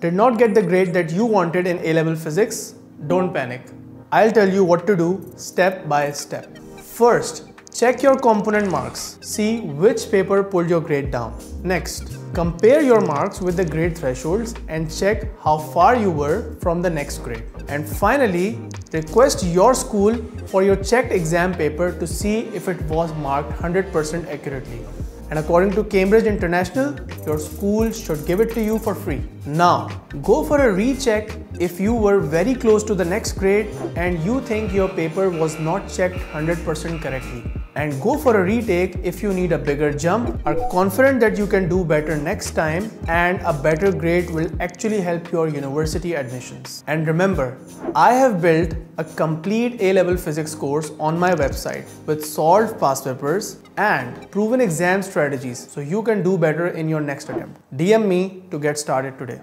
Did not get the grade that you wanted in A-level physics? Don't panic. I'll tell you what to do step by step. First, check your component marks. See which paper pulled your grade down. Next, compare your marks with the grade thresholds and check how far you were from the next grade. And finally, request your school for your checked exam paper to see if it was marked 100% accurately and according to Cambridge International, your school should give it to you for free. Now, go for a recheck if you were very close to the next grade and you think your paper was not checked 100% correctly. And go for a retake if you need a bigger jump, are confident that you can do better next time and a better grade will actually help your university admissions. And remember, I have built a complete A-level physics course on my website with solved past papers and proven exam strategies so you can do better in your next attempt. DM me to get started today.